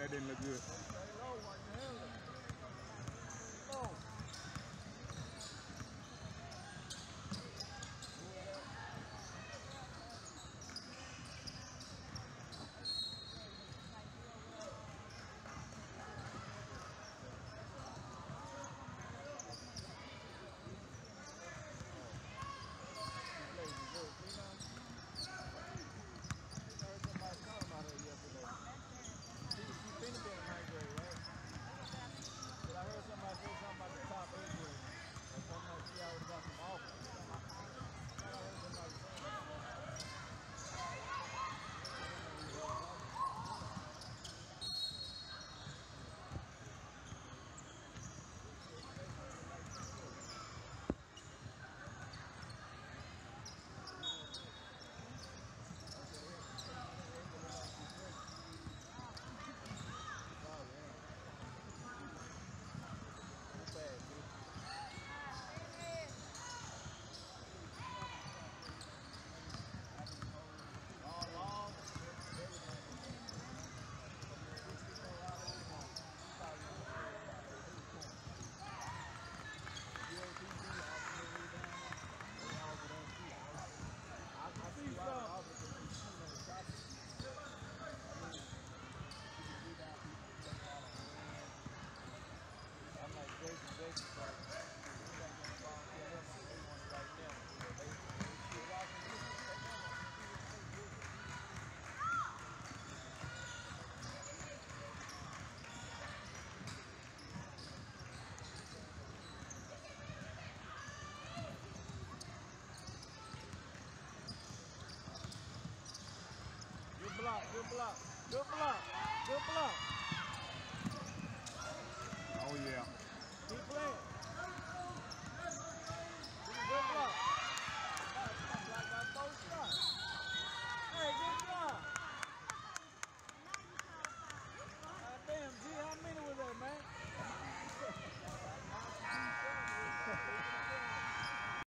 That didn't look. Good block. Good block. Good block. Oh, yeah. Keep playing. Good block.